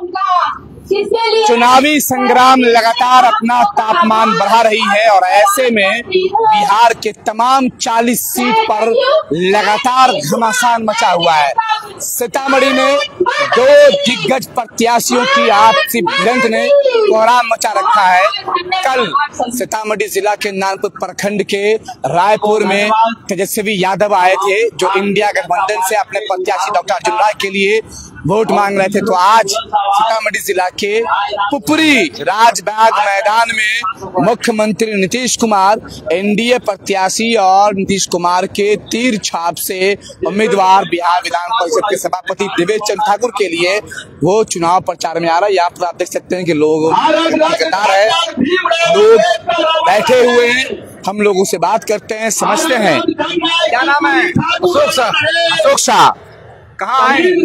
Come चुनावी संग्राम लगातार अपना तापमान बढ़ा रही है और ऐसे में बिहार के तमाम 40 सीट पर लगातार घमासान मचा हुआ है। सीतामढ़ी में दो दिग्गज प्रत्याशियों की आपसी भिड़ंत ने कोहराम मचा रखा है। कल सीतामढ़ी जिला के नानपुर प्रखंड के रायपुर में तेजस्वी यादव आए थे जो इंडिया गठबंधन से अपने प्रत्याशी डॉक्टर अर्जुन राय के लिए वोट मांग रहे थे। तो आज सीतामढ़ी जिला के पुपरी राजबाग मैदान में मुख्यमंत्री नीतीश कुमार एनडीए प्रत्याशी और नीतीश कुमार के तीर छाप से उम्मीदवार बिहार विधान परिषद के सभापति देवेश चंद्र ठाकुर के लिए वो चुनाव प्रचार में आ रहा है। यहाँ पर आप देख सकते हैं कि लोग कतार है। लोग बैठे हुए हैं। हम लोगों से बात करते हैं समझते हैं। क्या नाम है? अशोक शाह। अशोक शाह। कहाँ में।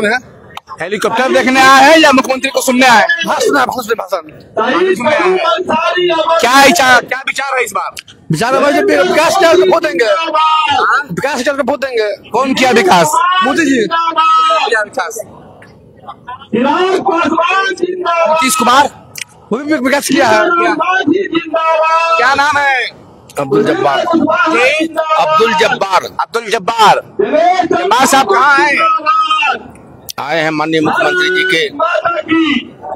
में है? हेलीकॉप्टर देखने आए हैं या मुख्यमंत्री को सुनने आए भाषण है, भाषण। भाषण क्या विचार क्या विचार है इस बार? विचार है भाई जब विकास के को वोट देंगे। विकास के को वोट देंगे। कौन किया विकास? मोदी जी। किया विकास? नीतीश कुमार। वो भी विकास किया है। क्या नाम है? अब्दुल जब्बार। अब्दुल जब्बार। अब्दुल जब्बार। जब्बार साहब कहाँ हैं? आए हैं माननीय मुख्यमंत्री जी के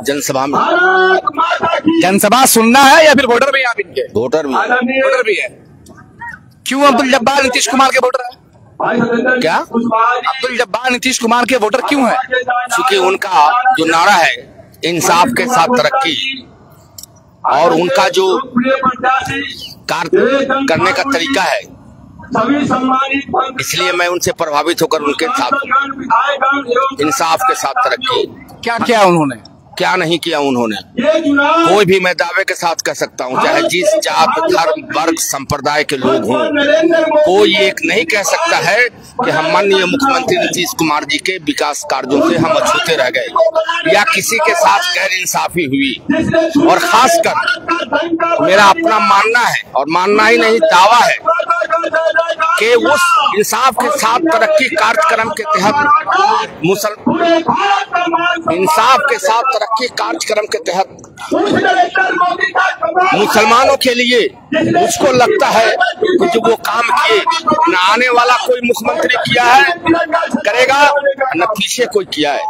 जनसभा में। जनसभा सुनना है या फिर वोटर भी आप इनके? वोटर में वोटर भी है। क्यों अब्दुल जब्बार नीतीश कुमार के वोटर है? क्या? अब्दुल जब्बार नीतीश कुमार के वोटर क्यों है? क्योंकि उनका जो नारा है इंसाफ के साथ तरक्की और उनका जो कार्य करने का तरीका है इसलिए मैं उनसे प्रभावित होकर उनके साथ इंसाफ के साथ तरक्की। क्या क्या उन्होंने? क्या नहीं किया उन्होंने? कोई भी मैं दावे के साथ कह सकता हूँ चाहे जिस जात धर्म वर्ग संप्रदाय के लोग हों। कोई एक नहीं कह सकता है कि हम माननीय मुख्यमंत्री नीतीश कुमार जी के विकास कार्यों से हम अछूते रह गए या किसी के साथ गैर इंसाफी हुई। और खासकर मेरा अपना मानना है और मानना ही नहीं दावा है कि उस इंसाफ के साथ तरक्की कार्यक्रम के तहत मुसल इंसाफ के साथ तरक्की कार्यक्रम के तहत मुसलमानों के लिए उसको लगता है कि जो वो काम किए न आने वाला कोई मुख्यमंत्री किया है करेगा न पीछे कोई किया है।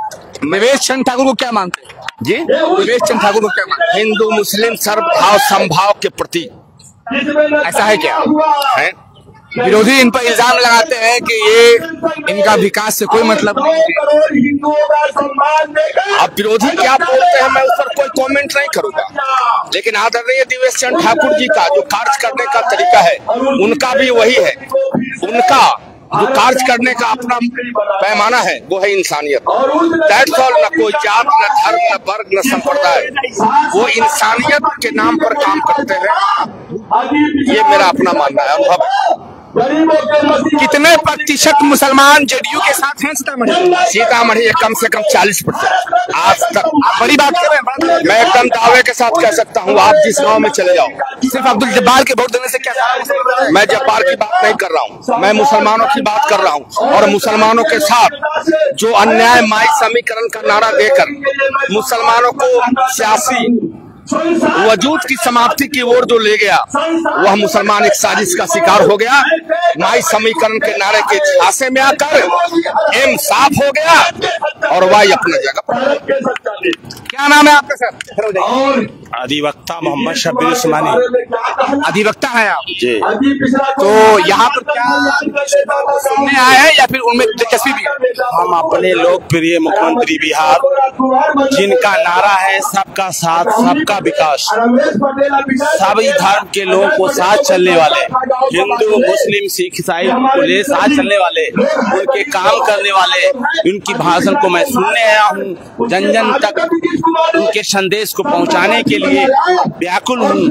निवेश चंद ठाकुर को क्या मानते हैं? जी? निवेश चंद ठाकुर को क्या मानते हिंदू मुस्लिम सर्वभाव संभाव के प्रति ऐसा है क्या? है? विरोधी इन पर इल्ज़ाम लगाते हैं कि ये इनका विकास से कोई मतलब नहीं अब विरोधी क्या बोलते हैं, मैं उस पर कोई कमेंट नहीं करूँगा। लेकिन आदरणीय दिवेश चंद्र ठाकुर जी का जो कार्य करने का तरीका है, उनका भी वही है। उनका जो कार्य करने का अपना पैमाना है, वो है इंसानियत। दैट्स ऑल न कोई जात, न धर्म, न वर्ग, न संप्रदाय। वो इंसानियत के नाम पर काम करते हैं। ये मेरा अपना मानना है, अनुभव कितने प्रतिशत मुसलमान जेडीयू के साथ हैं सीतामढ़ी? सीतामढ़ी कम से कम चालीस परसेंट आज तक बड़ी बात कर रहे हैं मैं एकदम दावे के साथ कह सकता हूँ, आप जिस गाँव में चले जाओ। सिर्फ़ अब्दुल जब्बार के वोट देने से क्या? मैं जब्बार की बात नहीं कर रहा हूँ, मैं मुसलमानों की बात कर रहा हूँ। और मुसलमानों के साथ जो अन्याय, माई समीकरण का नारा देकर मुसलमानों को सियासी वजूद की समाप्ति की ओर जो ले गया वह मुसलमान एक साजिश का शिकार हो गया। माई समीकरण के नारे के झांसे में आकर एम साफ़ हो गया और वाई अपने जगह पर। क्या नाम है आपका सर? अधिवक्ता मोहम्मद शब्बीर उस्मानी। अधिवक्ता है आप? जी। तो यहाँ पर क्या सुनने आए हैं या फिर उनमें दिलचस्पी भी हम अपने लोकप्रिय मुख्यमंत्री बिहार जिनका नारा है सबका साथ सबका विकास। सभी धर्म के लोगों को साथ चलने वाले, हिंदू, मुस्लिम, सिख, ईसाई को ले साथ चलने वाले, उनके काम करने वाले, उनकी भाषण को मैं सुनने आया हूँ। जन जन तक उनके संदेश को पहुँचाने के लिए व्याकुल हूँ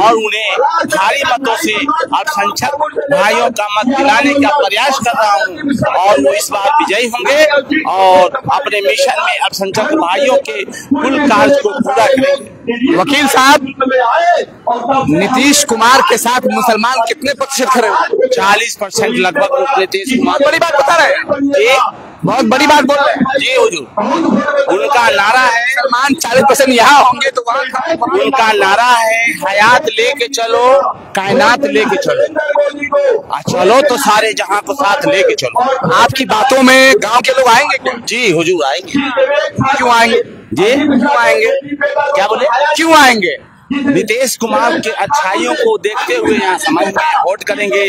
और उन्हें भारी मतों से अल्पसंख्यक भाइयों का मत दिलाने का प्रयास कर रहा हूँ। और वो इस बार विजयी होंगे और अपने मिशन में अल्पसंख्यक भाइयों के कुल कार्य को पूरा करेंगे। वकील साहब, नीतीश कुमार के साथ मुसलमान कितने प्रतिशत खड़े चालीस परसेंट लगभग नीतीश कुमार। बड़ी बात बता रहे हैं। जी, बहुत बड़ी बात बोल रहे हैं। जी, हुजूर। उनका नारा है, मुसलमान चालीस परसेंट यहाँ होंगे तो वहाँ उनका नारा है, हयात लेके चलो, कायनात लेके चलो। चलो तो सारे जहाँ को साथ लेके चलो। आपकी बातों में गाँव के लोग आएँगे? जी, हुजूर आएँगे। क्यों आएँगे? जी, क्यों आएँगे? क्या बोले? क्यों आएँगे? नीतीश कुमार के अच्छाइयों को देखते हुए यहाँ समझ में वोट करेंगे।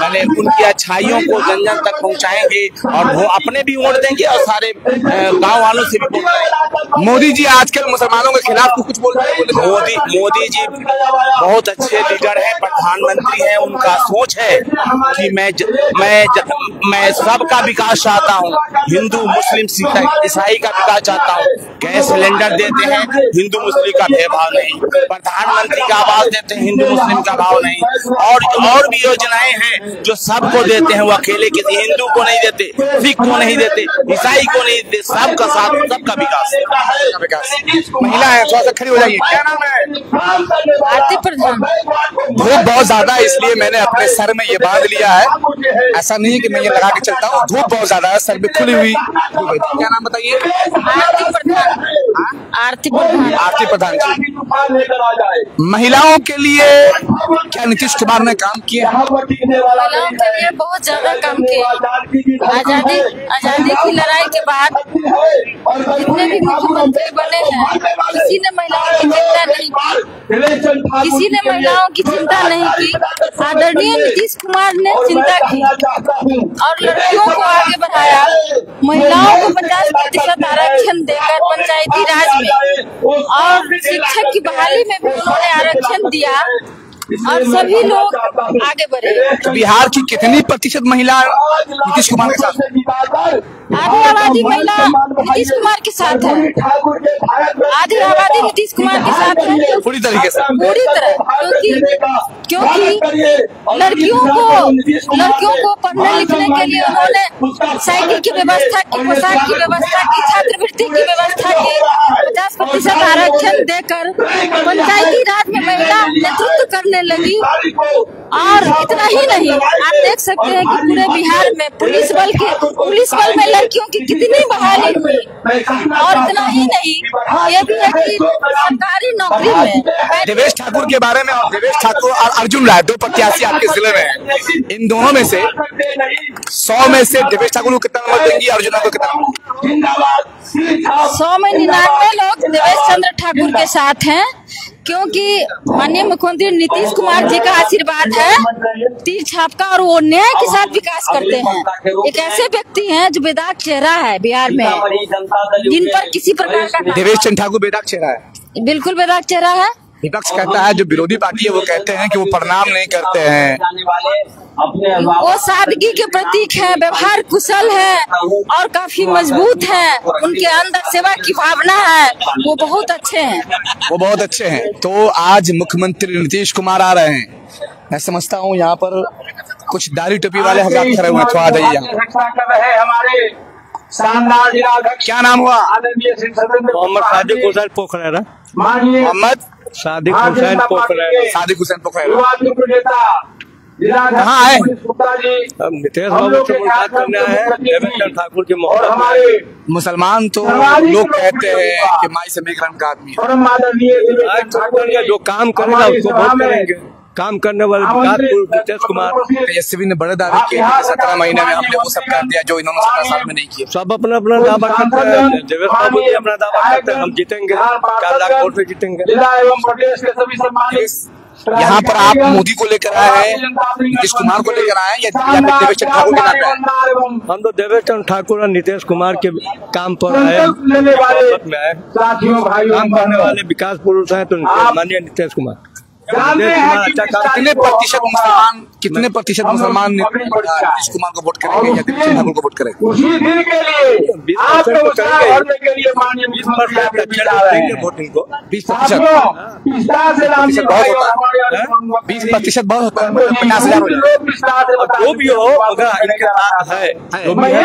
मैंने उनकी अच्छाइयों को जन जन तक पहुँचाएँगे और वो अपने भी वोट देंगे और सारे गाँव वालों से भी वोट मोदी जी आजकल मुसलमानों के खिलाफ कुछ कुछ बोल रहे हैं। मोदी मोदी जी बहुत अच्छे लीडर हैं प्रधानमंत्री हैं उनका सोच है कि मैं ज, मैं ज, मैं सबका विकास चाहता हूँ। हिंदू मुस्लिम सिख ईसाई का विकास चाहता हूँ। गैस सिलेंडर देते हैं हिंदू मुस्लिम का भेदभाव नहीं। प्रधानमंत्री का आवाज़ देते हैं हिंदू मुस्लिम का भाव नहीं। और और भी योजनाएँ हैं जो सबको देते हैं वो अकेले किसी हिंदू को नहीं देते सिख को नहीं देते ईसाई को नहीं देते सबका साथ सबका विकास। विकास महिला है थोड़ा सा खड़ी हो जाइए। क्या नाम है? प्रधान। धूप बहुत ज़्यादा है इसलिए मैंने अपने सर में ये बाँध लिया है। ऐसा नहीं है कि मैं ये लगा के चलता हूँ धूप बहुत ज़्यादा है सर में खुली हुई। क्या नाम बताइए? प्रधान। आरती प्रधान। आरती प्रधान जी। महिलाओं के लिए क्या नीतीश कुमार ने काम किया महिलाओं के लिए बहुत ज़्यादा काम किया आज़ादी आज़ादी की लड़ाई के बाद जितने भी मुख्यमंत्री बने हैं किसी ने महिलाओं की चिंता नहीं की। किसी ने महिलाओं की चिंता नहीं की। आदरणीय नीतीश कुमार ने चिंता की। और लड़कियों को आगे बढ़ाया। महिलाओं को पचास प्रतिशत आरक्षण देकर पंचायती राज में। और शिक्षक की बहाली में भी उन्होंने आरक्षण दिया। और सभी लोग आगे बढ़े। तो बिहार की कितनी प्रतिशत महिला नीतीश कुमार के साथ? आधी आबादी महिला नीतीश कुमार के साथ है। आधी आबादी नीतीश कुमार के साथ है पूरी तरीके से। पूरी तरह क्योंकि क्योंकि लड़कियों को लड़कियों को पढ़ने लिखने के लिए उन्होंने साइकिल की व्यवस्था की पोशाक की व्यवस्था की छात्रवृत्ति की व्यवस्था की। पचास प्रतिशत आरक्षण देकर पंचायती राज में महिला नेतृत्व करने लगी। और इतना ही नहीं। आप देख सकते हैं कि पूरे बिहार में पुलिस बल के पुलिस बल में लड़कियों की कितनी बहाली हुई। और इतना ही नहीं। ये भी है कि सरकारी नौकरी में देवेश ठाकुर के बारे में और देवेश ठाकुर और अर्जुन राय दो प्रत्याशी आपके ज़िले में हैं। इन दोनों में से सौ में से देवेश ठाकुर को कितना नंबर देंगी अर्जुन को कितना सौ में निन्यानवे लोग देवेश चंद्र ठाकुर के साथ हैं। क्योंकि माननीय मुख्यमंत्री नीतीश कुमार जी का आशीर्वाद है तीर छापका और वो न्याय के साथ विकास करते हैं। एक ऐसे व्यक्ति हैं जो बेदाग चेहरा है बिहार में। जिन पर किसी प्रकार का देवेश चंद ठाकुर बेदाग चेहरा है। बिल्कुल बेदाग चेहरा है। विपक्ष कहता है जो विरोधी पार्टी है वो कहते हैं कि वो प्रणाम नहीं करते हैं। वो सादगी के प्रतीक है व्यवहार कुशल है और काफ़ी मज़बूत है। उनके अंदर सेवा की भावना है। वो बहुत अच्छे हैं। वो बहुत अच्छे हैं। तो आज मुख्यमंत्री नीतीश कुमार आ रहे हैं। मैं समझता हूँ यहाँ पर कुछ दाढ़ी टोपी वाले हजरात खड़े हुए थोड़ा जाइए यहाँ क्या नाम हुआ? मोहम्मद सादिक पोखरेरा। मोहम्मद सादिक हुसैन पोखरेरा सादिक हुसैन पोखरेल कहाँ आए। नितेश बाबू से मुलाकात करने आए हैं। देवेंद्र ठाकुर के मोहब्बत में आए हैं। मुसलमान तो लोग कहते हैं। कि माई से मेघ रंग का आदमी है। ने जो काम करेगा उसको बहुत करेंगे। काम करने वाले विकास नीतीश कुमार तेजस्वी ने बड़े दावे किए कि सत्रह महीने में हमने वो सब कर दिया जो इन्होंने सत्रह साल में नहीं किया। सब अपना अपना दावा करते हैं। देवेश बाबू जी अपना दावा करते हैं। हम जीतेंगे। चार लाख वोट से जीतेंगे। यहाँ पर आप मोदी को लेकर आए हैं नीतीश कुमार को लेकर आए हैं या देवेश चंद्र ठाकुर के नाम पे आए हम तो देवेश चंद्र ठाकुर और नीतीश कुमार के काम पर आए हैं, में आए काम करने वाले विकास पुरुष हैं तो माननीय नीतीश कुमार। नीतीश कितने प्रतिशत मुसलमान कितने प्रतिशत मुसलमान नीतीश कुमार को वोट करेंगे या चंद्र ठाकुर को वोट करेंगे? बीस तो करेंगे बीस परसेंट अच्छे लोग देंगे वोटिंग को। बीस प्रतिशत। होता है। बीस प्रतिशत बहुत होता है। पचास हज़ार हो। अब जो भी हो मगर इनके है। जो भी है।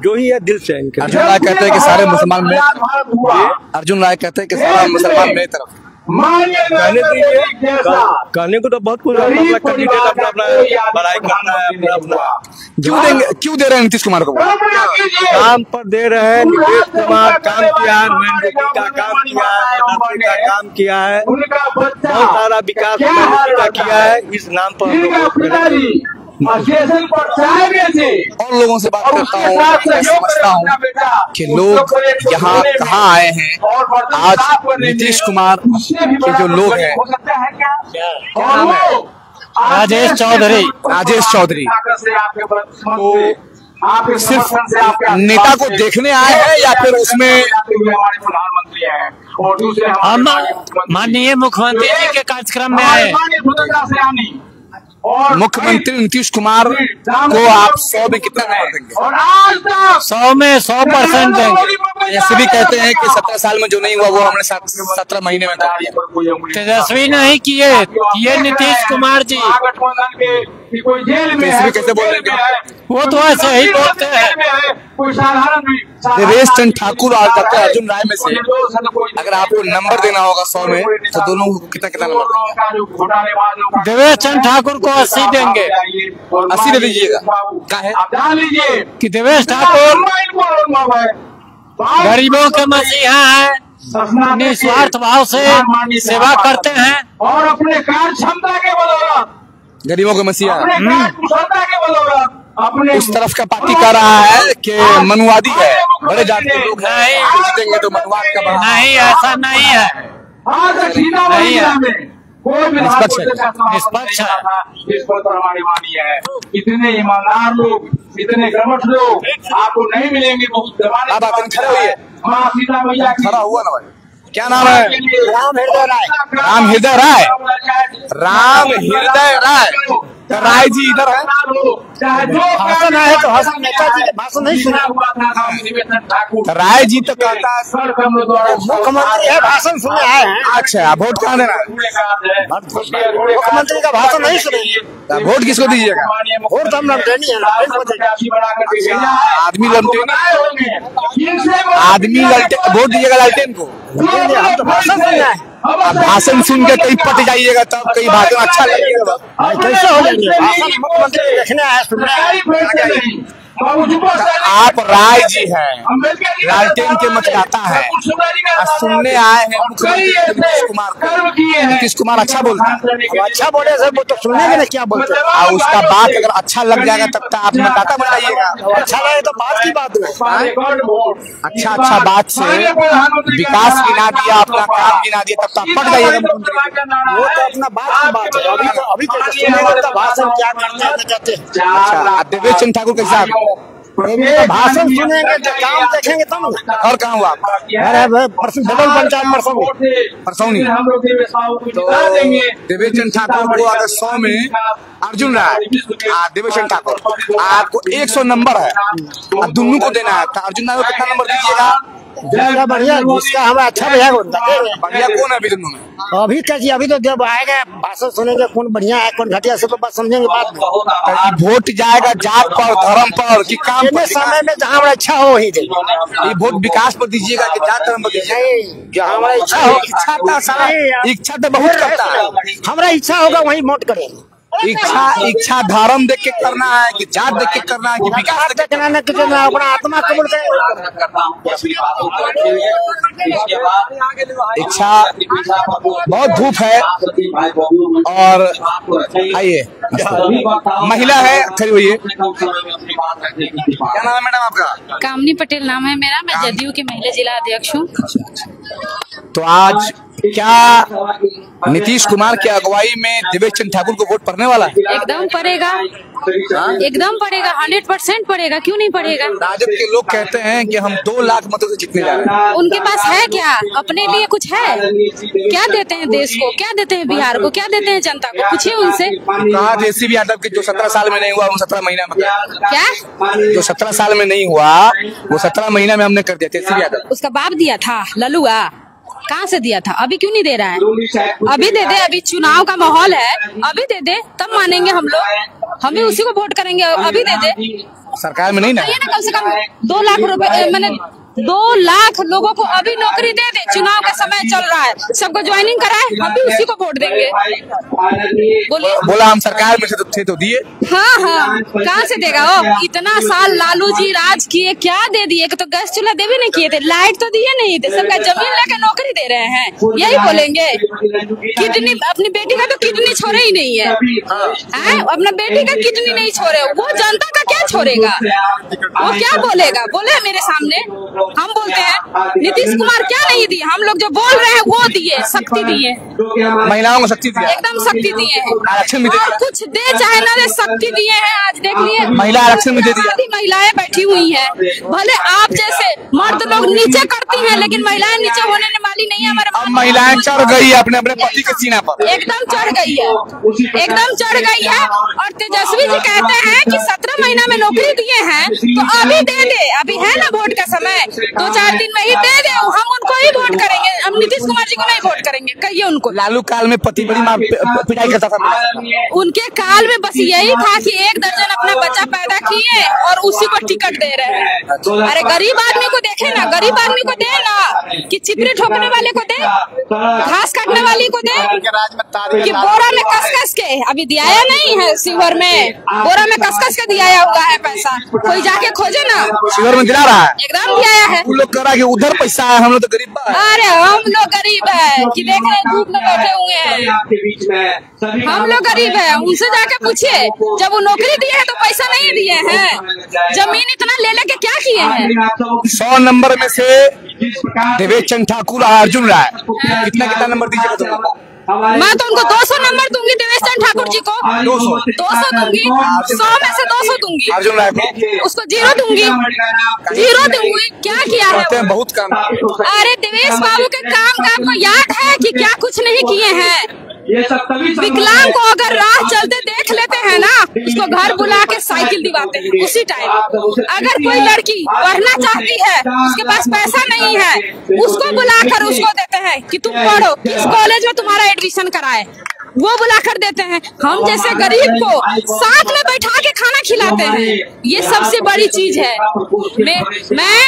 जो ही है दिल से अर्जुन राय कहते हैं कि सारे मुसलमान मेरे तरफ़ अर्जुन राय कहते हैं कि सारा मुसलमान मेरी तरफ़। कहने तो कहने को तो बहुत कुछ अपना अपना करता है अपना अपना क्यों देंगे क्यों दे रहे हैं नीतीश कुमार को? काम पर दे रहे हैं नीतीश कुमार काम किया है का काम किया है का काम किया है। बहुत सारा विकास का किया है इस नाम पर स्टेशन पर चाय और लोगों से बात करता हूँ समझता हूँ कि लोग यहाँ कहाँ आए हैं। आज नीतीश कुमार के जो लोग हैं? राजेश चौधरी। राजेश चौधरी। से आपके तो सिर्फ़ समर्थन से आपके नेता को देखने आए हैं या फिर उसमें आते हुए हमारे प्रधानमंत्री हैं और दूसरे हम माननीय मुख्यमंत्री जी के कार्यक्रम में आए मुख्यमंत्री नीतीश कुमार को आप सौ में कितना नंबर देंगे? सौ में सौ परसेंट देंगे। ऐसे भी कहते हैं कि सत्रह साल में जो नहीं हुआ वो हमने सत्रह महीने में कर दिया। तेजस्वी नहीं किए ये नीतीश कुमार जी। गठबंधन के कि कोई जेल में तेजस्वी है कैसे बोल रहे हैं? वो तो ऐसे ही बोलते हैं। कोई साधारण भी देवेश चंद ठाकुर और डॉक्टर अर्जुन राय में से। अगर आपको नंबर देना होगा सौ में तो दोनों को कितना कितना नंबर? देवेश चंद ठाकुर को अस्सी देंगे। अस्सी दे दीजिएगा। क्या है? कि देवेश ठाकुर गरीबों के मसीहा है। निस्वार्थ भाव से सेवा करते हैं। और अपने कार्य क्षमता के बदौलत। गरीबों के मसीहा। कार्य कुशलता के बदौलत। अपने उस तरफ़ का पार्टी कह रहा है कि मनुवादी है। बड़े जाति के लोग हैं। जीतेंगे तो मनुवाद का नहीं ऐसा नहीं है। नहीं है। निष्पक्ष है। निष्पक्ष इस पर तो हमारी वाणी है। इतने ईमानदार लोग इतने कर्मठ लोग आपको नहीं मिलेंगे बहुत जमाने आप खड़े होइए। माँ सीता मैया खड़ा हुआ ना भाई। क्या नाम है? राम हृदय राय। राम हृदय राय। राम हृदय राय। राय जी इधर है भाषण आए तो हसन नेताजी के भाषण नहीं सुना तो राय जी तो कहता है मुख्यमंत्री है भाषण सुनने आए हैं। अच्छा वोट कहाँ देना है? मुख्यमंत्री का भाषण नहीं सुनेंगे। तो वोट किसको दीजिएगा? वोट तो हम लमटेनी है। आदमी लमटेन आदमी वोट दीजिएगा लालटेन को हम तो भाषण सुनना है। अब भाषण सुन के कहीं पट जाइएगा तब कहीं भाषण अच्छा लगेगा। कैसे हो जाएँगे? मुख्यमंत्री देखने आया सुनने आप राय जी हैं। लालटेन के मतदाता है। सुनने आए हैं नीतीश कुमार नीतीश कुमार अच्छा बोलता है। अच्छा बोले सर, वो तो सुनने के क्या बोलते हैं? उसका बात अगर अच्छा लग जाएगा, तब तक आप मतदाता बन जाइएगा अच्छा लगे तो बात की बात हो। अच्छा अच्छा बात से विकास गिना दिया, अपना काम गिना दिया, तब तक आप पट जाइएगा वो तो अपना बात की बात है। अभी तो अभी सुनेंगे तो भाषण क्या करते हैं हैं। अच्छा देवेश चंद ठाकुर के तो भाषण सुनेंगे तो काम देखेंगे तब और कहाँ हुआ। अरे परसों डबल पंचायत परसों परसौनी तो देवेश चंद ठाकुर को अगर सौ में अर्जुन राय। देवेशन देवेश चंद ठाकुर। आपको एक सौ नंबर है। दोनों को देना है। तो अर्जुन राय को कितना नंबर दीजिएगा? ज़्यादा बढ़िया जिसका हमें अच्छा होता बढ़िया कौन है अभी दोनों में अभी कैसी अभी तो जब आएगा भाषण सुनेंगे कौन बढ़िया है कौन घटिया से तो बात समझेंगे बात। तो वोट जाएगा जात पर धर्म पर कि काम पर समय में जहाँ हमारा इच्छा हो वही देंगे ये वोट विकास पर दीजिएगा कि जात धर्म पर जहाँ हमारा इच्छा हो इच्छा तो सारा इच्छा तो बहुत करता है। हमारा इच्छा होगा वही वोट करेंगे। इच्छा इच्छा धर्म देख के करना है कि जात देख के करना है कि विकास देख के देखना न कितना अपना आत्मा कबूल करेंगे इच्छा बहुत धूप है। और आइए महिला है खड़ी हुई है क्या नाम है मैडम आपका? कामनी पटेल नाम है मेरा मैं जदयू की महिला जिला अध्यक्ष हूँ। तो आज क्या नीतीश कुमार की अगुवाई में देवेश चंद ठाकुर को वोट पड़ने वाला? है एकदम पड़ेगा। एकदम पड़ेगा हंड्रेड परसेंट पड़ेगा क्यों नहीं पड़ेगा? राजद के लोग कहते हैं कि हम दो लाख मतों से जीतने जा रहे हैं। उनके पास है क्या? अपने लिए कुछ है? क्या देते हैं देश को? क्या देते हैं बिहार को? क्या देते हैं जनता को? पूछिए उनसे। कहा जेसीबी यादव के जो सत्रह साल में नहीं हुआ वो सत्रह महीना में। क्या? जो सत्रह साल में नहीं हुआ वो सत्रह महीना में हमने कर दिया तेजस्वी यादव। उसका बाप दिया था ललुआ। कहाँ से दिया था? अभी क्यों नहीं दे रहा है? अभी दे दे अभी चुनाव का माहौल है। अभी दे दे तब मानेंगे हम लोग। हम भी उसी को वोट करेंगे। अभी दे दे। सरकार में नहीं ना? ना कम से कम दो लाख रुपए मैंने दो लाख लोगों को अभी नौकरी दे दे। चुनाव का समय चल रहा है। सबको ज्वाइनिंग कराए हम भी उसी को वोट देंगे। बोलिए। बोला हम सरकार में से तो थे तो दिए। हाँ हाँ। कहाँ से देगा? वो इतना साल लालू जी राज किए क्या दे दिए? तो गैस चूल्हा दे भी नहीं किए थे। लाइट तो दिए नहीं थे। सबका ज़मीन लेके नौकरी दे रहे हैं। यही बोलेंगे। किडनी अपनी बेटी का तो किडनी छोड़े ही नहीं है। हैं? अपना बेटी का किडनी नहीं छोड़े। वो जनता का क्या छोड़ेगा? वो क्या बोलेगा? बोले मेरे सामने। हम बोलते हैं, नीतीश कुमार क्या नहीं दिए? हम लोग जो बोल रहे हैं वो दिए, शक्ति दिए। महिलाओं को शक्ति दिया। एकदम शक्ति दिए हैं। आरक्षण भी दे कुछ दे चाहे ना दे शक्ति दिए हैं आज देख लिए। महिला आरक्षण भी दे दिया। महिलाएँ बैठी हुई हैं। भले आप जैसे मर्द लोग नीचे करती हैं लेकिन महिलाएँ नीचे होने वाली नहीं है हमारे महिलाएँ चढ़ गई है अपने अपने पति के सीना पर। एकदम चढ़ गई है। एकदम चढ़ गई है। और तेजस्वी जी कहते हैं कि सत्रह महीना में नौकरी दिए हैं तो अभी दे दे। अभी है ना वोट का समय। दो चार दिन में ही दे दे। हम उनको ही वोट करेंगे। हम नीतीश कुमार जी को नहीं वोट करेंगे। कहिए उनको। लालू काल में पति बड़ी माँ पिटाई करता था। उनके काल में बस यही था कि एक दर्जन अपना बच्चा पैदा किए और उसी को टिकट दे रहे हैं। अरे गरीब आदमी को देखे ना गरीब आदमी को दे ना कि चिपरी ठोकने वाले को दे घास काटने वाली को दे कि बोरा में कस कस के अभी दियाया नहीं है शिवर में बोरा में कस कस के दियाया हुआ है पैसा। कोई जाके खोजे ना। शिविर में दिला रहा है। एकदम दियाया है। उन लोग कह रहा है उधर पैसा है हम लोग तो गरीब अरे हम लोग गरीब है कि देख रहे हैं धूप में बैठे हुए हैं। हम लोग गरीब है उनसे जाके पूछिए जब वो नौकरी दिए है तो पैसा नहीं दिए हैं। ज़मीन इतना ले लेके क्या किए हैं? सौ नंबर में से देवेश चंद ठाकुर और अर्जुन राय। कितना कितना नंबर दीजिएगा मैं तो उनको 200 नंबर दूँगी देवेश चंद ठाकुर जी को। 200 200 दूँगी 100 में से 200 दूँगी। अर्जुन राय को। उसको ज़ीरो दूँगी। ज़ीरो दूँगी। क्या किया है? बहुत काम। अरे देवेश बाबू के काम का आपको याद है कि क्या कुछ नहीं किए हैं? विकलांग को अगर राह चलते देख लेते हैं ना उसको घर बुला के साइकिल दिवाते हैं उसी टाइम अगर कोई लड़की पढ़ना चाहती है उसके पास पैसा नहीं है उसको बुलाकर उसको देते हैं कि तुम पढ़ो किस कॉलेज में तुम्हारा एडमिशन कराए? वो बुलाकर देते हैं। हम जैसे गरीब को साथ में बैठा के खाना खिलाते हैं। ये सबसे बड़ी चीज़ है। मैं मैं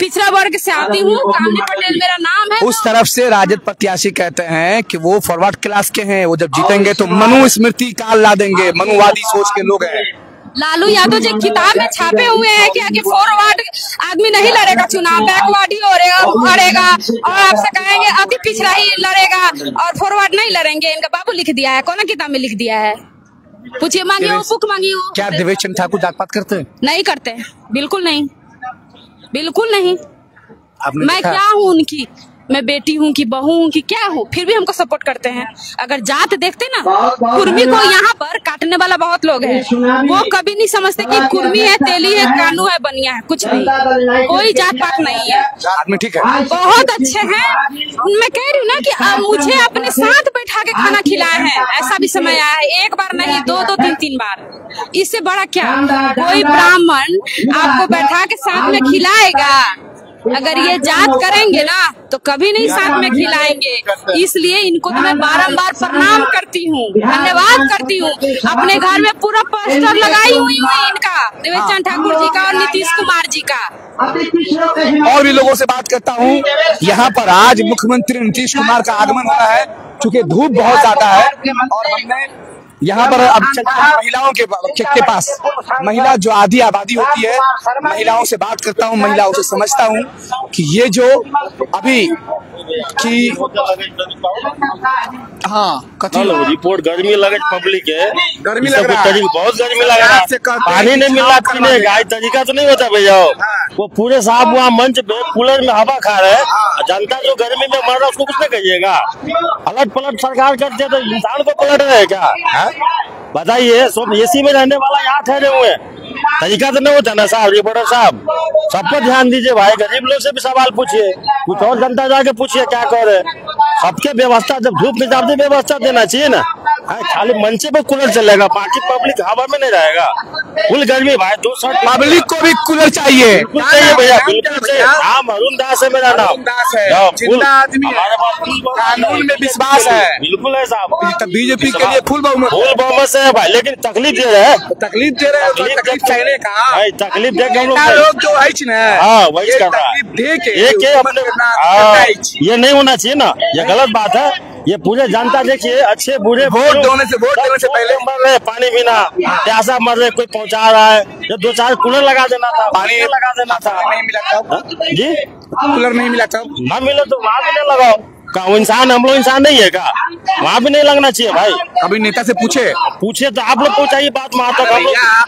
पिछड़ा वर्ग से आती हूँ पटेल मेरा नाम है उस तरफ़ से राजद प्रत्याशी कहते हैं कि वो फॉरवर्ड क्लास के हैं वो जब जीतेंगे तो मनु स्मृति काल ला देंगे मनुवादी सोच के लोग हैं। लालू यादव जी किताब में छापे हुए हैं कि आगे फॉरवर्ड आदमी नहीं लड़ेगा चुनाव बैकवर्ड ही लड़ेगा और आपसे कहेंगे अति पिछड़ा ही लड़ेगा और फॉरवर्ड नहीं लड़ेंगे। इनका बाबू लिख दिया है कौन किताब में लिख दिया है? पूछिए मांगिए वो बुक मांगिए वो क्या देवेश चंद ठाकुर जात पात करते हैं? नहीं करते बिल्कुल नहीं। बिल्कुल नहीं। मैं क्या हूँ उनकी? मैं बेटी हूँ कि बहू हूँ कि क्या हूँ फिर भी हमको सपोर्ट करते हैं। अगर जात देखते ना कुर्मी को यहाँ पर काटने वाला बहुत लोग हैं। वो कभी नहीं समझते कि कुर्मी है तेली है कानू है बनिया है कुछ नहीं। कोई जात पात नहीं है। आदमी ठीक है। बहुत अच्छे हैं। मैं कह रही हूँ ना कि अब मुझे अपने साथ बैठा के खाना खिलाए हैं। ऐसा भी समय आया है। एक बार नहीं दो दो तीन तीन बार। इससे बड़ा क्या? कोई ब्राह्मण आपको बैठा के साथ में खिलाएगा। अगर ये जात करेंगे ना तो कभी नहीं साथ में खिलाएँगे। इसलिए इनको तो मैं बारम्बार प्रणाम करती हूँ धन्यवाद करती हूँ। अपने घर में पूरा पोस्टर लगाई हुई हूँ इनका देवेश चंद ठाकुर जी का और नीतीश कुमार जी का। और भी लोगों से बात करता हूँ। यहाँ पर आज मुख्यमंत्री नीतीश कुमार का आगमन होना है क्योंकि धूप बहुत ज़्यादा है। और हमने यहाँ पर अब महिलाओं के के, के पास महिला जो आधी आबादी होती है महिलाओं से बात करता हूँ महिलाओं से समझता हूँ कि ये जो अभी कि हाँ कथी? हेलो रिपोर्ट गर्मी लगे पब्लिक है गर्मी लग रहा है। बहुत गर्मी लग रहा है। पानी नहीं मिल रहा पीने का तरीका तो नहीं होता भैया। वो पूरे साहब वहाँ मंच पे कूलर में हवा खा रहे हैं। जनता जो गर्मी में मर रहा है उसको कुछ नहीं कहिएगा। अलट पलट सरकार करते तो इंसान को पलट रहे क्या? हैं? बताइए सब एसी में रहने वाला यहाँ ठहरे हुए हैं। तरीका तो नहीं होता ना साहब, रिपोर्टर साहब। सब पर ध्यान दीजिए भाई, गरीब लोग से भी सवाल पूछिए। कुछ और जनता जाके पूछिए, क्या कर रहे सबके व्यवस्था, जब धूप में जाती व्यवस्था देना चाहिए ना। खाली मंचे पे कूलर चलेगा बाकी पब्लिक हवा में नहीं रहेगा। फुल गर्मी भाई दो शर्ट पब्लिक को भी कूलर चाहिए। चाहिए भैया बिल्कुल चाहिए। नाम अरुण दास है मेरा नाम। है हाँ, है। कानून में विश्वास है। बिल्कुल है साहब। बीजेपी के लिए फुल बहुमत फुल बहुमत से है भाई लेकिन तकलीफ़ दे रहे हैं। तकलीफ़ दे रहे हैं तो तकलीफ़ तकलीफ़ दे- तकलीफ़ के लोग जो है हाँ वही कर रहा है। हाँ, ही। ये नहीं होना चाहिए ना। ये गलत बात है। ये पूरे जनता देखिए अच्छे बुरे वोट देने से वोट देने से पहले मर रहे पानी बिना प्यासा मर रहे कोई पहुँचा रहा है। ये दो चार कूलर लगा देना था पानी लगा देना था। नहीं मिला हाँ? जी? कूलर नहीं मिला था ना मिले तो वहाँ भी लगाओ। का वो इंसान हम लोग इंसान नहीं है का? वहाँ भी नहीं लगना चाहिए भाई। अभी नेता से पूछे? पूछे तो आप लोग पहुंचाइए बात वहाँ तक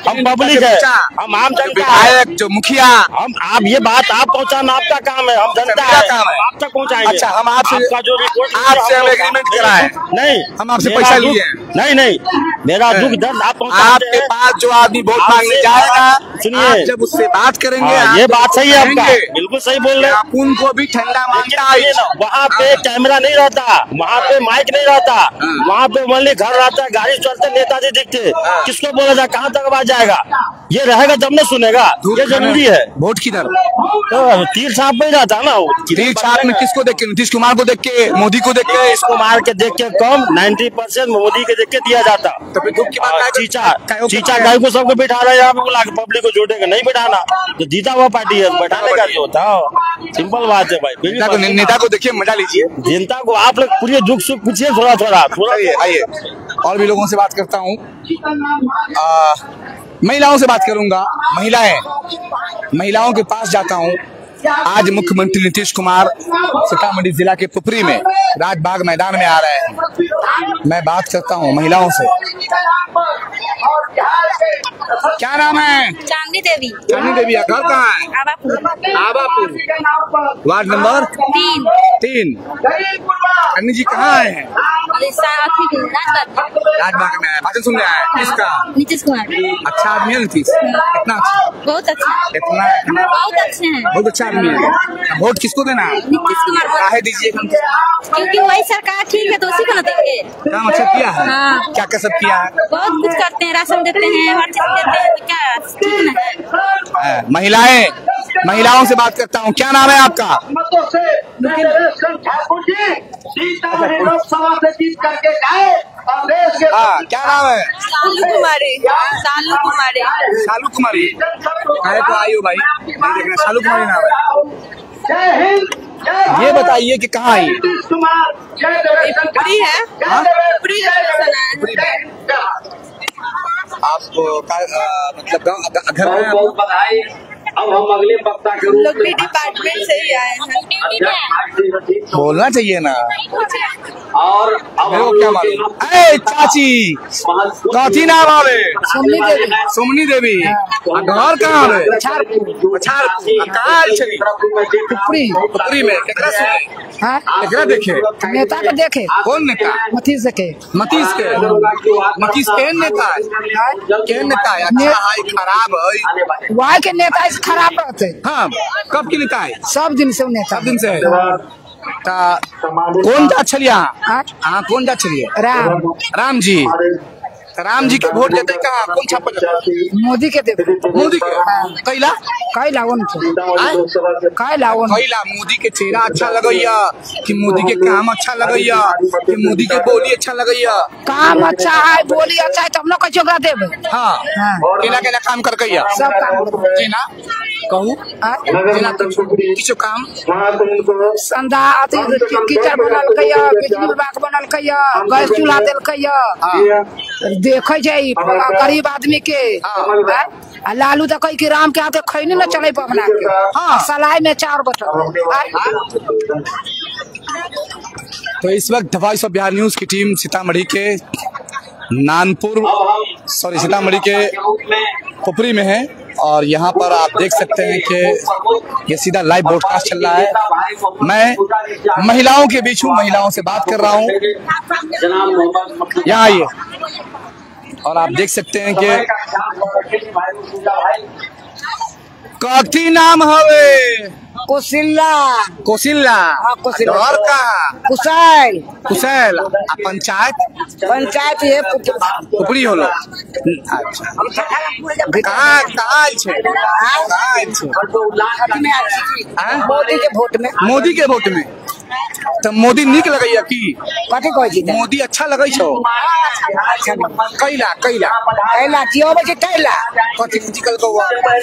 हम पब्लिक है। हम आम जनता है। विधायक जो मुखिया। हम आप ये बात आप पहुंचाना आपका काम है हम जनता है। काम है। आप तक पहुंचाएँगे। अच्छा, हम आपसे- जो रिपोर्ट आपसे हम agreement कराए। नहीं। हम आपसे पैसा लिए नहीं नहीं। मेरा दुख दर्द आप आपके पास जो आदमी वोट मांगने जाएगा सुनिए। जब उससे बात करेंगे हाँ, ये बात सही है आपका। बिल्कुल सही बोल रहे हैं। उनको भी ठंडा लेकिन माँगता सुनिए ना, वहाँ पे कैमरा नहीं रहता वहाँ पे माइक नहीं रहता वहाँ पे मान ली घर रहता है गाड़ी चलते नेताजी दिखते। किसको बोला जाए कहाँ तक आवाज़ जाएगा ये रहेगा तब न सुनेगा ये ज़रूरी है। वोट किधर? तो तीर छाप में जाता ना तीर छाप में किसको देख के नीतीश कुमार को देख के मोदी को देख के? इसको मार के देख के कम 90 परसेंट मोदी के देख के दिया जाता। तो है चीचा चीचा गाय को सबको बैठा रहा है यहाँ पे बुला पब्लिक को जोड़ेगा नहीं बैठाना। तो जीता हुआ पार्टी है बैठाने का जो होता है। सिंपल बात है भाई। नेता को देखिए मज़ा लीजिए। जनता को आप लोग पूरे दुख सुख पूछिए थोड़ा थोड़ा। थोड़ा आइए आइए। और भी लोगों से बात करता हूँ। महिलाओं से बात करूँगा। महिलाएँ महिलाओं के पास जाता हूँ। आज मुख्यमंत्री नीतीश कुमार सीतामढ़ी जिला के पुपरी में राजबाग मैदान में आ रहे हैं। मैं बात करता हूँ महिलाओं से। क्या नाम है? चांदनी देवी चांदी देवी का घर कहाँ है आबापुर आबापुर वार्ड नंबर तीन तीन अन्नी जी कहाँ आए हैं ये सा- राजबाग राजबाग में आए भाषण सुनने आए किसका? नीतीश कुमार। अच्छा आदमी है नीतीश? कितना अच्छा? बहुत अच्छा। इतना इतना बहुत अच्छे हैं। बहुत अच्छा आदमी है। वोट किसको देना है? नीतीश कुमार काहे दीजिए क्योंकि वही सरकार ठीक है तो उसी को ना देंगे। काम अच्छा किया है। हाँ। क्या क्या सब किया है? बहुत कुछ करते हैं राशन देते हैं हर चीज़ देते हैं तो क्या? ठीक ना है। हाँ, महिलाएँ। महिलाओं से बात करता हूँ। क्या नाम है आपका? ठाकुर जी सीतामढ़ी लोकसभा से जीत करके जाए और देश के हाँ क्या नाम है? सालू कुमारी सालू कुमारी। शालू कुमारी। काहे को आई हो भाई। नहीं देख रहे शालू कुमारी नाम है। जय हिंद ये बताइए कि कहाँ आई? है? फ्री आप मतलब घर में बहुत बधाई। अब हम अगले वक्ता के रूप लोग भी डिपार्टमेंट से ही आए हैं। बोलना चाहिए ना। और अब हम क्या मालूम। ए चाची! कथी नाम आवे। सोमनी देवी। सोमनी देवी। घर कहाँ छली पुपरी पुपरी में केकरा सुने हाँ। केकरा देखे? नेता को देखे। कौन नेता? मथी सके मतीश के? मतीश केहन नेता है। केहन नेता है? अच्छा है खराब है। वहाँ के नेता इस खराब बात है। हाँ कब की नेता है सब दिन से सब दिन से। ता कौन जा छलिया? हाँ? कौन जा छलिए राम। राम जी। राम जी के वोट देते कहाँ कौन छापा जाते मोदी के देते मोदी के? कैला? कैला से? आय? कैला मोदी के चेहरा अच्छा लगैया कि मोदी के काम अच्छा लगैया कि मोदी के बोली अच्छा लगैया। काम अच्छा है बोली अच्छा है तब ना कहीं ओकरा देवे हाँ। हाँ। केला केना काम कर कैया सब काम केना कहू हाँ? केना काम? संधा अथी कीचड़ बनल कैया बिजली विभाग बनल कैया गैस चूल्हा देल कैया हाँ। देखे छै गरीब आदमी के हाँ। आ लालू तो कही कि राम के हाथे खैनी न चले पवना के। हाँ। सलाई में चार बटन तो इस वक्त वॉइस ऑफ़ बिहार न्यूज़ की टीम सीतामढ़ी के नानपुर सॉरी सीतामढ़ी के पुपरी में है। और यहाँ पर आप देख सकते हैं कि ये सीधा लाइव ब्रॉडकास्ट चल रहा है। मैं महिलाओं के बीच हूँ महिलाओं से बात कर रहा हूँ। यहाँ आइए। और आप देख सकते हैं कि कथी नाम हवे? कोसिल्ला कोसिल्ला हाँ, कोसिल्ला। घर का? कुशल। कुशल। आ पंचायत? पंचायत ये पुपड़ी होलो। अच्छा। कहाँ कहाँ आयल छे? कहाँ आयल छै। हाँ? मोदी के वोट में। मोदी के वोट में? तो मोदी नीक लगैया की? कथी कहै छी मोदी अच्छा लगै छौ? कैला कैला। कैला जियबै छै कैला। कथी निकल कौ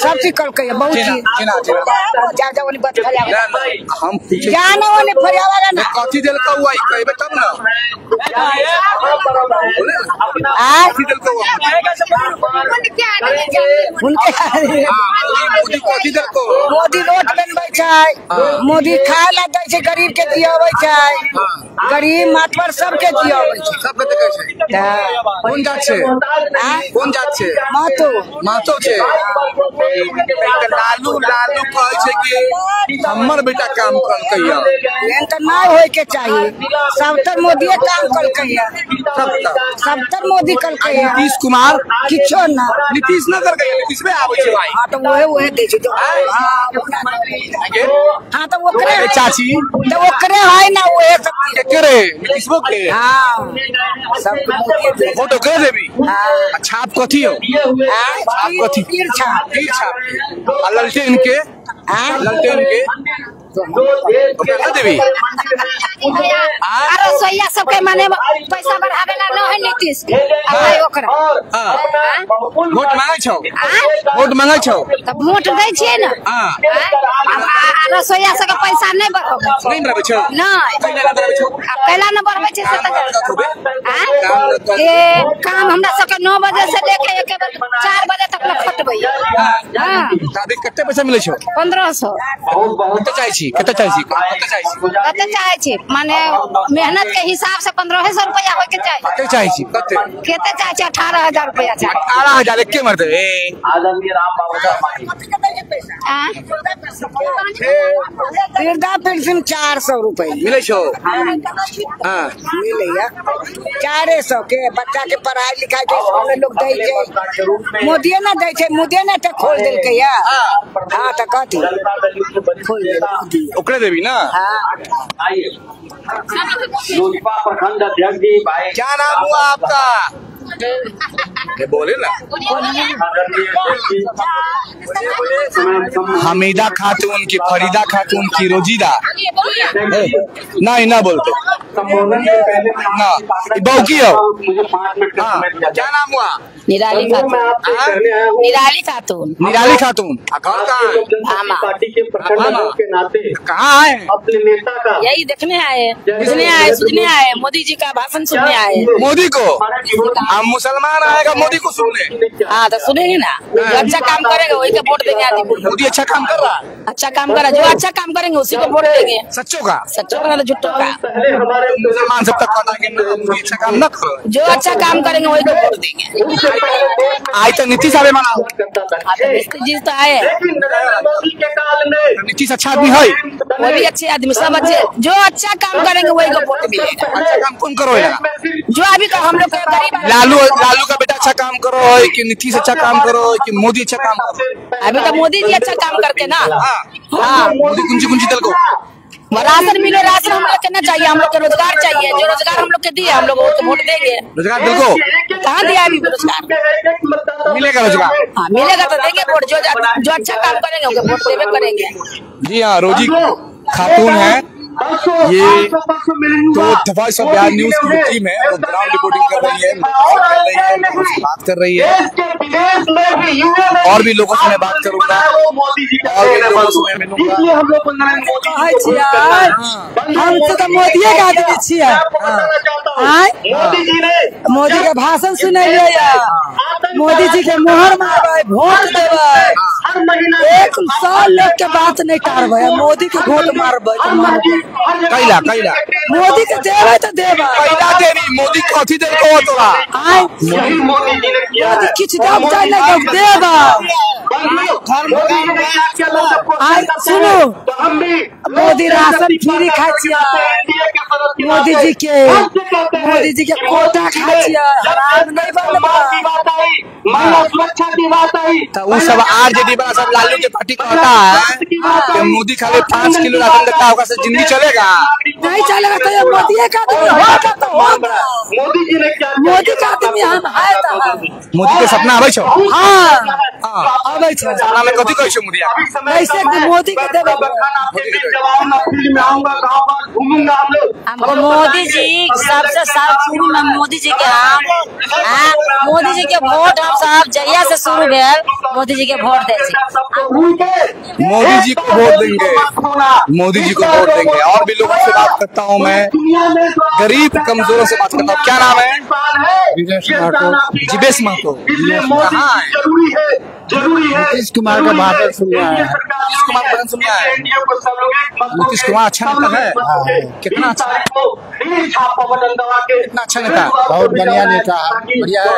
सब चीज़ कलकै है, बहुत चीज़। जेना- जेना। जा जा ओनी बच फरियावा ना, ना, हम पूछे जाना ओनी फरियावा ना। कथी देल कौ आई कहबे तब ना। बोले आ? कथी देल कौ उनके मोदी कथी देल कौ मोदी रोड बनबै छै। मोदी खाय ला दै छै गरीब के दियबै छै गरीब मातवर सबके दियबै छै। सब कते छै। कोन जात छै? कोन जात छै? मातो। मातो छै। लालू लालू कहै छै कि हमर बेटा काम करलकै एहन तऽ नहि होय के चाही। सबतर मोदीए काम है सबतर। मोदी है नीतीश कुमार? किछो ना। नीतीश न करकै नीतीश में आबै छै भाई। हाँ दै छै। हाँ ओकरे चाची। तो ओकरे है ना वहे सब चीज़। केरे नीतीशबो के हाँ छै। फ़ोटो कर देबी हाँ। छाप कथी हो हाँ, छाप कथी तीर छाप। तीर छाप ललटेन के हाँ? ललटेन के रसोईया सबके माने पैसा बढ़ावे ला न है नीतीश भाई ओकरा। हाँ। वोट मांगे छौ। वोट मांगे छौ। तब वोट दै छियै ने। हाँ। रसोईया सबके पैसा नहीं बढ़ावे नहीं बढ़ाबै छौ। न। कैला न बढ़ावे छै से न ए काम हमरा सबके नौ बजे से लेके एक चार बजे तक ल खटबै। हाँ। कते पैसा मिलै छौ? पंद्रह सौ। कते चाहै छी? कते चाहै छी? कते चाहै छी? कते चाहे छी? माने मेहनत के हिसाब से पंद्रह सौ रुपया होय के चाही। कते चाहै छी? कते? केते चाहे छी अठारह हज़ार रुपया चाहे अठारह हज़ार एके मर राम बाबू का वृद्धा पेंशन चार सौ रुपए। मिलै छौ? हाँ मिलैया। चारे सौ के बच्चा के पढ़ाई लिखाई के स्कूल में लोग दै छै। मोदिये ना दै छै मोदिये ने तऽ खोल देलकै या हाँ तो कथी? ओकरे देबी ना हाँ आइए लोजपा प्रखंड अध्यक्ष जी भाई क्या नाम हुआ आपका ये बोले ना हमीदा खातून की फरीदा खातून की रोजीदा ए, नहीं ना बोलते ना बौकी हो हाँ दिया क्या नाम हुआ निराली खातून। हाँ? कहने आया हूँ। निराली खातून। निराली खातून। कहाँ है? लोक जनशक्ति पार्टी के प्रखंड के नाते कहाँ आए अपने नेता का। यही देखने आए बुझने आए सुनने आए। मोदी जी का भाषण सुनने आए। मोदी को? हम मुसलमान आएगा मोदी को सुनने। हाँ तो सुनेंगे ना। जो अच्छा काम करेगा वही का वोट देंगे आदमी। मोदी अच्छा काम कर रहा है। अच्छा काम करा जो अच्छा काम करेंगे उसी को वोट देंगे। सच्चों का? सच्चों का ना झूठों का। मुसलमान सब तक है अच्छा काम न करो। जो अच्छा काम करेंगे वही को वोट देंगे। आज तो नीतीश आवे माना। तो जी तो आए। नीतीश अच्छा आदमी है। वो भी अच्छे आदमी सब अच्छे। जो अच्छा काम करेंगे वही को वोट मिलेगा अच्छा काम कौन करो यार? जो अभी का हम लोग लालू लालू का बेटा अच्छा काम करो है कि नीतीश अच्छा काम करो है कि मोदी अच्छा काम करो? अभी तो मोदी जी अच्छा काम करते ना। हाँ। हाँ। मोदी कुंजी कुंजी दल को। राशन मिले राशन हम लोग के ना चाहिए? हम लोग को रोज़गार चाहिए। जो रोज़गार हम लोग के दिए हम लोग उसको वोट देंगे। रोज़गार देखो। कहाँ दिया अभी रोज़गार? मिलेगा रोज़गार। हाँ मिलेगा तो देंगे वोट। जो जो अच्छा काम करेंगे उनको वोट देवे करेंगे। जी हाँ रोजी खातून है। ये तो वॉइस ऑफ़ बिहार न्यूज़ की टीम है वो ग्राउंड रिपोर्टिंग कर रही है कर रही है लोगों से बात कर रही है। विदेश में भी यूएन और भी लोगों से मैं बात करूँगा। मोदी जी और भी लोगों से मैं मिलूँगा। इसलिए हम लोग को नरेंद्र मोदी छियै? हम तो के आदमी छियै? मोदी जी मोदी के भाषण सुनेलियै या मोदी जी के मोहर मारबै वोट देबै एक सौ लोग के बात नहीं टारबै मोदी के वोट मारबै कैला कैला। मोदी के देबै तऽ देबै। कैला देवी मोदी कथी देल को तोरा। आय यही मोदी जी ने किया। मोदी है किछु दम चाहे नहीं देबै। मोदी जी ने सबको आय सुनू। तो हम भी मोदी राशन फ्री खाए छियै मोदी जी के मोदी जी के कोटा खाए छियै हराम नहीं बनबा महिला सुरक्षा की बात आई। तो वो सब आरजेडी वाला सब लालू के पार्टी कहता है। कि मोदी खाली पाँच किलो राशन देता होगा से ज़िंदगी चलेगा। नहीं चलेगा तो ये मोदी का तो मोदी जी ने क्या मोदी का आदमी हम है तो मोदी के सपना आबै छौ? हाँ। हाँ अबै छै। सपना में कथी कहै छौ मोदी कि मोदी के देवे फ़ील्ड में आऊँगा गाँव गाँव घूमूँगा हम लोग। हमको मोदी जी सबसे सब शुरू में मोदी जी के हाँ, मोदी जी के वोट हम सब जहिया से शुरू भेल। मोदी जी के वोट दे छी मोदी जी को वोट देंगे। मोदी जी को वोट देंगे। और भी लोगों से बात करता हूँ मैं। गरीब कमजोरों से बात करता हूँ। क्या नाम है? जिबेश महतो। जिबेश महतो। कहाँ है। ज़रूरी है नीतीश कुमार का भाषण सुनना है। नीतीश कुमार भाषण सुनना है। नीतीश कुमार अच्छा नेता है। कितना अच्छा कितना अच्छा नेता है। बहुत बढ़िया नेता बढ़िया है।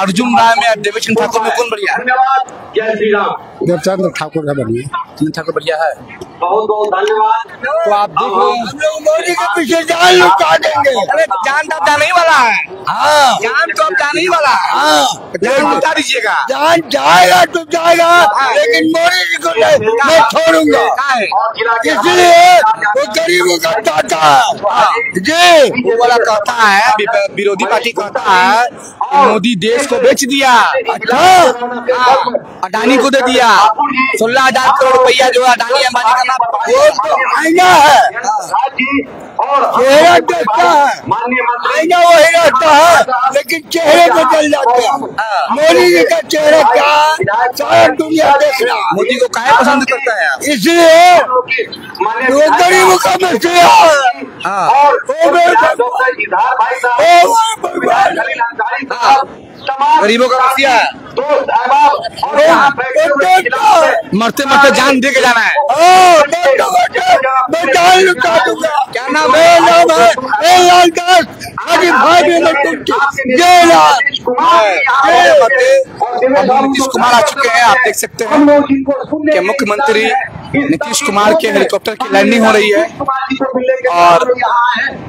अर्जुन राय में देवेचंद ठाकुर में कौन बढ़िया है? धन्यवाद। जय श्री राम। देवचंद्र ठाकुर का बढ़िया। देवेचंद ठाकुर बढ़िया है। बहुत बहुत धन्यवाद। तो आप देख। हैं हम लोग मोदी के पीछे जान लुटा देंगे अरे जान तो जाने ही वाला है। हाँ। जान तो अब जाने ही वाला है। हाँ। जान बता दीजिएगा। जान जाएगा तो जाएगा। लेकिन मोदी जी को मैं छोड़ूँगा। है इसलिए वो गरीबों का चाचा है। जी। वो वाला कहता है विरोधी पार्टी कहता है। मोदी देश को बेच दिया। अच्छा। हाँ, अडानी को दे दिया। सोलह हज़ार करोड़ रुपया जो अडानी अंबानी का नाम तो आईना है। जी और चेहरा देखता है। आईना वही रहता है लेकिन चेहरे जल जाते हैं। मोदी जी का चेहरा क्या है? सारा दुनिया देख रहा है। मोदी को काहे पसंद करता है इसलिए वो गरीबों का मसीहा है। हाँ। गरीबों का मसीहा है। मरते मरते जान दे के जाना है। लुटा दूँगा क्या नाम है? नीतीश कुमार है। आ चुके हैं आप देख सकते हैं कि मुख्यमंत्री। नीतीश कुमार के हेलीकॉप्टर की लैंडिंग हो रही है। और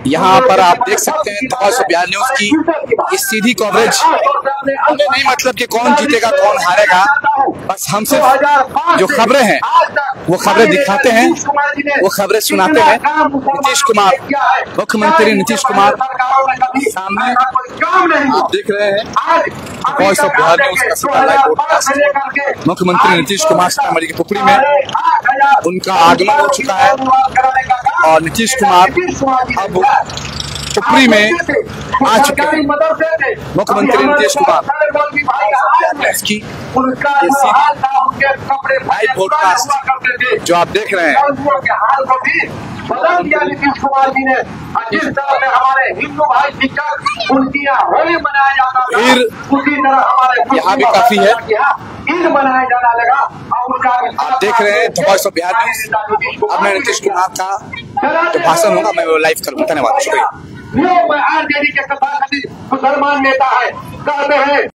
यहाँ पर आप देख सकते हैं धौल से बिहार न्यूज़ की ये सीधी कवरेज नहीं मतलब कि कौन जीतेगा कौन हारेगा। बस हम सिर्फ़ जो खबरें हैं वो खबरें दिखाते हैं वो खबरें सुनाते हैं। नीतीश कुमार मुख्यमंत्री नीतीश कुमार सामने आप देख रहे हैं। वॉइस ऑफ़ बिहार सीधा लाइव मुख्यमंत्री नीतीश कुमार सीतामढ़ी की पुपड़ी में उनका आगमन हो चुका है। और नीतीश कुमार अब पुपरी में आ चुके हैं मुख्यमंत्री नीतीश कुमार। लाइव ब्रॉडकास्ट जो आप देख रहे हैं। बदल दिया नीतीश कुमार जी ने। जिस तरह से हमारे हिंदू भाई शिक्षक उनकी यहाँ होली मनाया जाता था ईद उसी तरह हमारे यहाँ भी काफ़ी है। ईद मनाया जाना लगा। और उनका आप देख रहे हैं द बिहार न्यूज़ अब मैं नीतीश कुमार का भाषण होगा मैं वो लाइव करूँगा। धन्यवाद शुक्रिया। लोग डी के सभा मुसलमान नेता है कहते हैं